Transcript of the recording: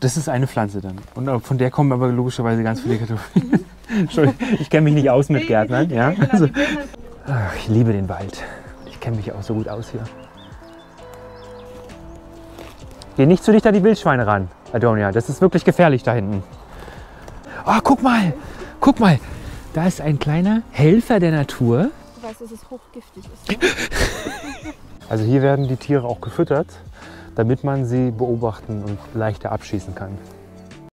Das ist eine Pflanze dann. Und äh, von der kommen aber logischerweise ganz viele Kartoffeln. Entschuldigung, ich kenne mich nicht aus mit Gärtnern. Ja? genau, Also, Birne- ach, ich liebe den Wald. Ich kenne mich auch so gut aus hier. Geh nicht zu dicht an die Wildschweine ran, Adonia. Das ist wirklich gefährlich da hinten. Oh, guck mal, guck mal. Da ist ein kleiner Helfer der Natur. Du weißt, dass es hochgiftig ist. Ne? Also hier werden die Tiere auch gefüttert, damit man sie beobachten und leichter abschießen kann.